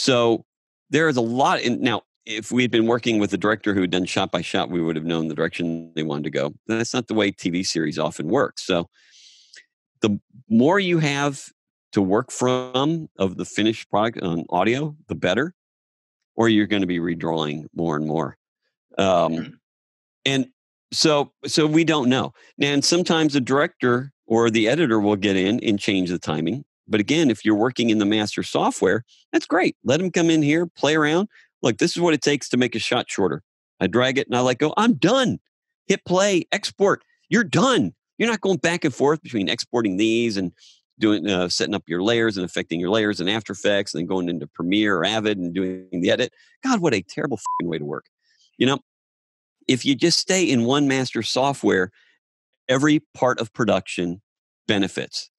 So there is a lot in now. If we had been working with a director who had done shot by shot, we would have known the direction they wanted to go. That's not the way TV series often work. So the more you have to work from of the finished product on audio, the better, or you're going to be redrawing more and more. Um, mm. and so, so we don't know. And sometimes the director or the editor will get in and change the timing. But again, if you're working in the master software, that's great. Let them come in here, play around. Look, this is what it takes to make a shot shorter. I drag it and I let go. I'm done. Hit play, export. You're done. You're not going back and forth between exporting these and doing uh, setting up your layers and affecting your layers in After Effects, and then going into Premiere or Avid and doing the edit. God, what a terrible way to work. You know, if you just stay in one master software, every part of production benefits.